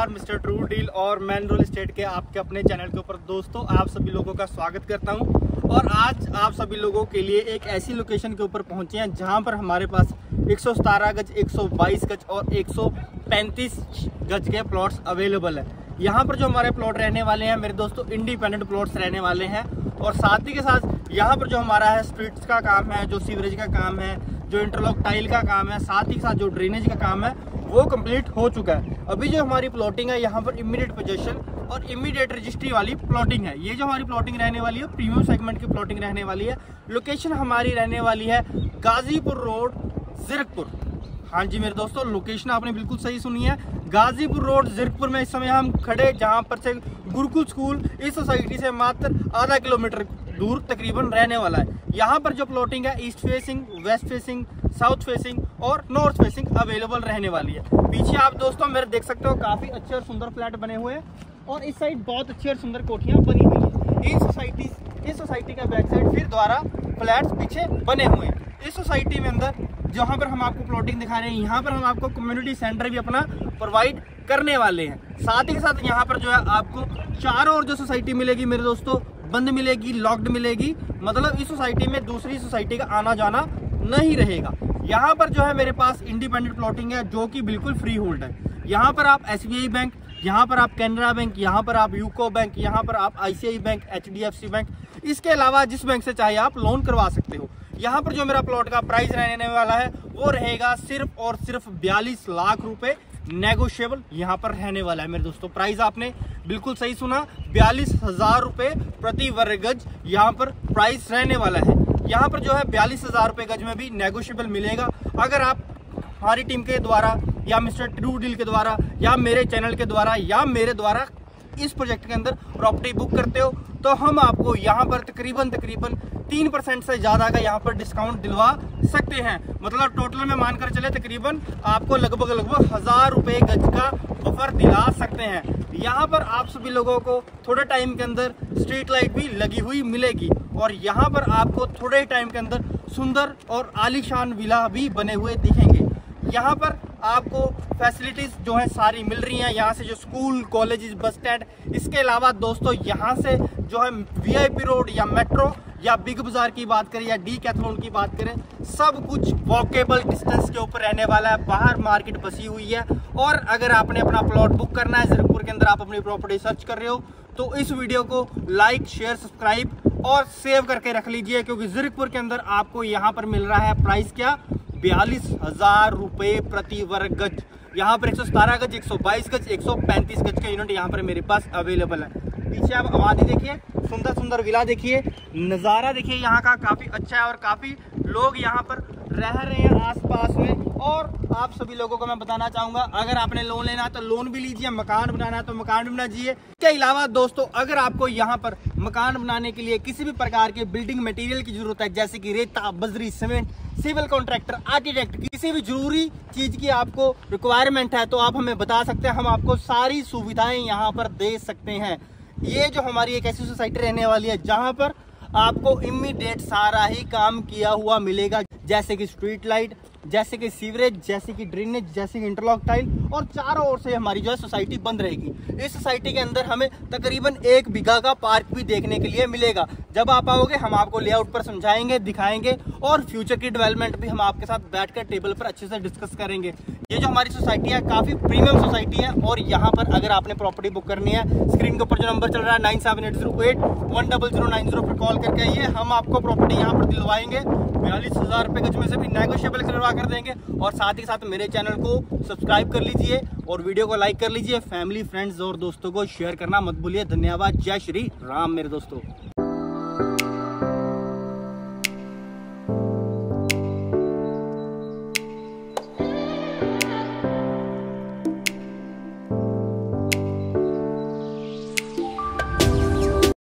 नमस्कार, mister true deal और man role state के आपके अपने चैनल के ऊपर। दोस्तों, आप सभी लोगों का स्वागत करता हूँ और आज आप सभी लोगों के लिए एक ऐसी लोकेशन के ऊपर पहुँचे हैं जहाँ पर हमारे पास 117 गज 122 गज और 135 गज के प्लॉट्स अवेलेबल है। यहाँ पर जो हमारे प्लॉट रहने वाले हैं, मेरे दोस्तों इंडिपेंडेंट प्लॉट्स रहने वाले हैं और साथ ही के साथ यहाँ पर जो हमारा है स्ट्रीट्स का काम है, जो सीवरेज का काम है, जो इंटरलॉक टाइल का काम है, साथ ही साथ जो ड्रेनेज का काम है वो कंप्लीट हो चुका है। अभी जो हमारी प्लॉटिंग है, यहाँ पर इमीडिएट पोजेशन और इमीडिएट रजिस्ट्री वाली प्लॉटिंग है। ये जो हमारी प्लॉटिंग रहने वाली है प्रीमियम सेगमेंट की प्लॉटिंग रहने वाली है। लोकेशन हमारी रहने वाली है गाजीपुर रोड जीरकपुर हाँ जी मेरे दोस्तों लोकेशन आपने बिल्कुल सही सुनी है। गाजीपुर रोड जीरकपुर में इस समय हम खड़े जहाँ पर से गुरुकुल स्कूल इस सोसाइटी से मात्र आधा किलोमीटर दूर तकरीबन रहने वाला है। यहाँ पर जो प्लॉटिंग है east facing west facing south facing और नॉर्थ फेसिंग अवेलेबल रहने वाली है। पीछे आप दोस्तों मेरे देख सकते हो, काफ़ी अच्छे और सुंदर फ्लैट बने हुए हैं और इस साइड बहुत अच्छी और सुंदर कोठियाँ बनी हुई है। इस सोसाइटी इस सोसाइटी का बैक साइड फिर द्वारा फ्लैट पीछे बने हुए हैं। इस सोसाइटी में अंदर जहाँ पर हम आपको प्लॉटिंग दिखा रहे हैं, यहाँ पर हम आपको कम्युनिटी सेंटर भी अपना प्रोवाइड करने वाले हैं। साथ ही साथ यहाँ पर जो है आपको चारों और जो सोसाइटी मिलेगी मेरे दोस्तों बंद मिलेगी लॉक्ड मिलेगी। मतलब इस सोसाइटी में दूसरी सोसाइटी का आना जाना नहीं रहेगा। यहाँ पर जो है मेरे पास इंडिपेंडेंट प्लॉटिंग है, जो कि बिल्कुल फ्री होल्ड है। यहाँ पर आप एसबीआई बैंक यहाँ पर आप कैनरा बैंक यहाँ पर आप यूको बैंक यहाँ पर आप आईसीआई बैंक एचडीएफसी बैंक इसके अलावा जिस बैंक से चाहे आप लोन करवा सकते हो। यहाँ पर जो मेरा प्लॉट का प्राइस रहने वाला है, वो रहेगा सिर्फ़ और सिर्फ़ बयालीस लाख रुपए नेगोशिएबल यहाँ पर रहने वाला है मेरे दोस्तों। प्राइस आपने बिल्कुल सही सुना, बयालीस हज़ार रुपए प्रति वर्ग गज यहाँ पर प्राइस रहने वाला है। यहाँ पर जो है बयालीस हज़ार रुपए गज में भी नेगोशियबल मिलेगा। अगर आप हमारी टीम के द्वारा या मिस्टर ट्रू डील के द्वारा या मेरे चैनल के द्वारा या मेरे द्वारा इस प्रोजेक्ट के अंदर प्रॉपर्टी बुक करते हो तो हम आपको यहाँ पर तकरीबन तकरीबन तीन परसेंट से ज़्यादा का यहाँ पर डिस्काउंट दिलवा सकते हैं। मतलब टोटल में मानकर चले, तकरीबन आपको लगभग लगभग हज़ार रुपए गज का ऑफ़र दिला सकते हैं। यहाँ पर आप सभी लोगों को थोड़े टाइम के अंदर स्ट्रीट लाइट भी लगी हुई मिलेगी और यहाँ पर आपको थोड़े टाइम के अंदर सुंदर और आलीशान विला भी बने हुए दिखेंगे। यहाँ पर आपको फैसिलिटीज़ जो है सारी मिल रही हैं। यहाँ से जो स्कूल कॉलेज बस स्टैंड इसके अलावा दोस्तों यहाँ से जो है वीआईपी रोड या मेट्रो या बिग बाज़ार की बात करें या डी कैथलोन की बात करें, सब कुछ वॉकेबल डिस्टेंस के ऊपर रहने वाला है। बाहर मार्केट बसी हुई है। और अगर आपने अपना प्लॉट बुक करना है जरकपुर के अंदर आप अपनी प्रॉपर्टी सर्च कर रहे हो तो इस वीडियो को लाइक शेयर सब्सक्राइब और सेव करके रख लीजिए, क्योंकि जीरकपुर के अंदर आपको यहाँ पर मिल रहा है प्राइस क्या? बयालीस हज़ार रुपए प्रति वर्ग गज। यहाँ पर 117 गज 122 गज 135 गज का यूनिट यहाँ पर मेरे पास अवेलेबल है। पीछे आप आबादी देखिए, सुंदर सुंदर विला देखिए, नज़ारा देखिए यहाँ का, काफ़ी अच्छा है और काफ़ी लोग यहाँ पर रह रहे हैं आसपास में। और आप सभी लोगों को मैं बताना चाहूँगा, अगर आपने लोन लेना है तो लोन भी लीजिए, मकान बनाना है तो मकान भी बना बनाइए इसके अलावा दोस्तों, अगर आपको यहाँ पर मकान बनाने के लिए किसी भी प्रकार के बिल्डिंग मटेरियल की ज़रूरत है, जैसे कि रेता, बजरी सीमेंट सिविल कॉन्ट्रैक्टर आर्किटेक्ट किसी भी ज़रूरी चीज़ की आपको रिक्वायरमेंट है तो आप हमें बता सकते हैं, हम आपको सारी सुविधाएँ यहाँ पर दे सकते हैं। ये जो हमारी एक ऐसी सोसाइटी रहने वाली है, जहाँ पर आपको इमीडिएट सारा ही काम किया हुआ मिलेगा, जैसे कि स्ट्रीट लाइट जैसे कि सीवरेज, जैसे कि ड्रेनेज, जैसे कि इंटरलॉक टाइल, और चारों ओर से हमारी जो है सोसाइटी बंद रहेगी। इस सोसाइटी के अंदर हमें तकरीबन एक बीघा का पार्क भी देखने के लिए मिलेगा। जब आप आओगे, हम आपको लेआउट पर समझाएँगे, दिखाएँगे, और फ्यूचर की डेवलपमेंट भी हम आपके साथ बैठकर टेबल पर अच्छे से डिस्कस करेंगे। ये जो हमारी सोसाइटी है, काफ़ी प्रीमियम सोसाइटी है, और यहाँ पर अगर आपने प्रॉपर्टी बुक करनी है स्क्रीन के ऊपर जो नंबर चल रहा है nine seven eight zero eight one double zero nine zero पर कॉल करके आइए। हम आपको प्रॉपर्टी यहाँ पर दिलवाएँगे। बयालीस हज़ार रुपए गज में से भी नेगोशियबल करवा कर देंगे और साथ ही साथ मेरे चैनल को सब्सक्राइब कर लीजिए और वीडियो को लाइक कर लीजिए। फैमिली, फ्रेंड्स और दोस्तों को शेयर करना मत भूलिए। धन्यवाद। जय श्री राम मेरे दोस्तों।